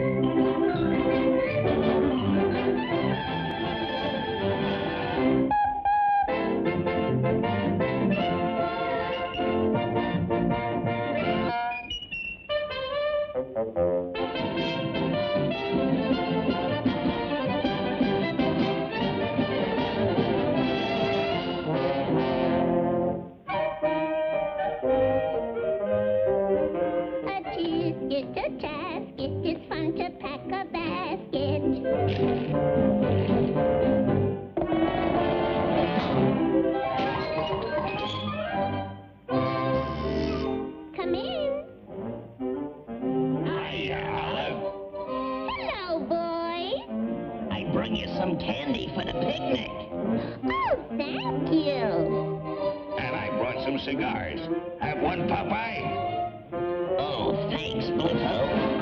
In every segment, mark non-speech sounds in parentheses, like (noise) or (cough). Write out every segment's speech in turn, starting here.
A bring you some candy for the picnic. Oh, thank you. And I brought some cigars. Have one, Popeye? Oh, thanks, Bluto.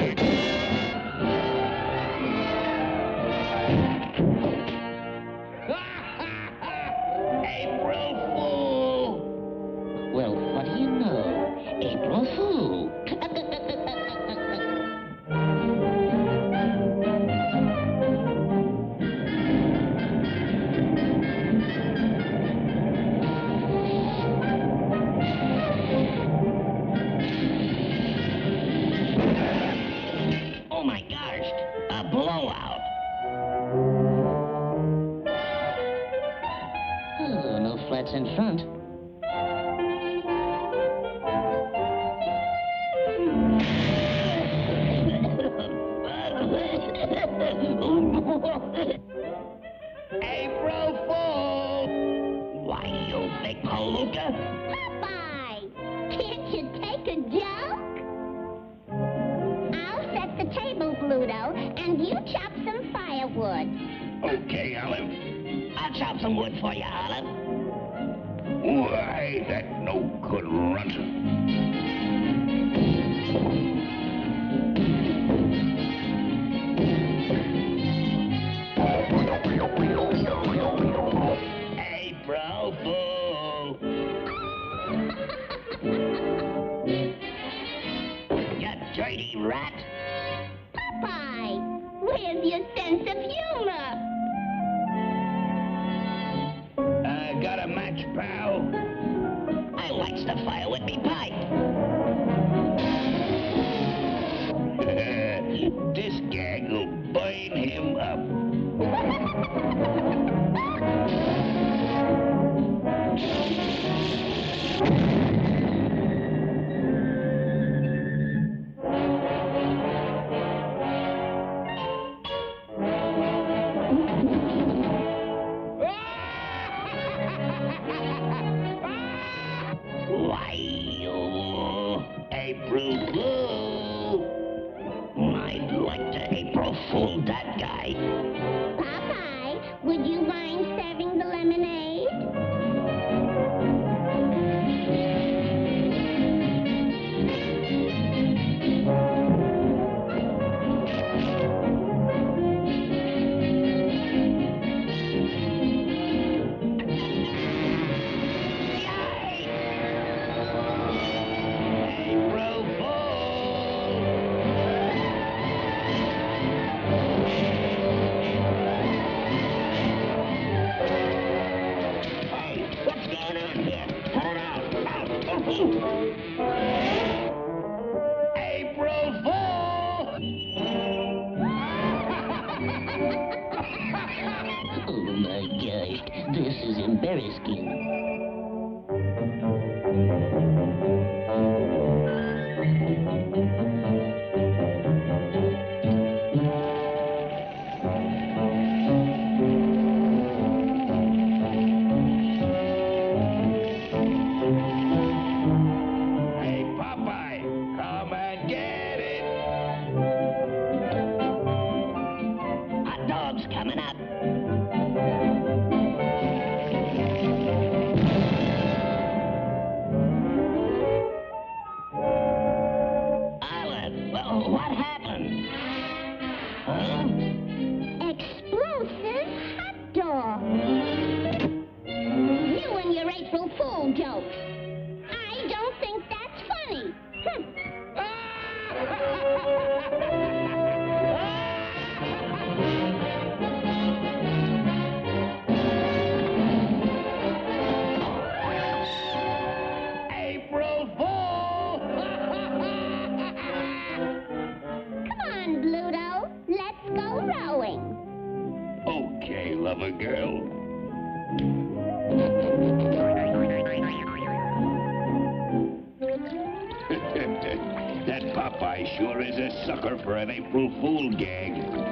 No flats in front. April Fool! Why, you big palooka! Popeye, can't you take a joke? I'll set the table, Bluto, and you chop some firewood. Okay, Olive. I'll chop some wood for you, Olive. Why, that no good runt. April Fool! You dirty rat! Popeye, where's your sense of humor? Pal? I lights the fire with me pipe. (laughs) this gag will burn him up. Why, (laughs) That guy. Popeye, would you Washington. April Fool! (laughs) oh my gosh, this is embarrassing. what happened? Girl. (laughs) that Popeye sure is a sucker for an April Fool gag.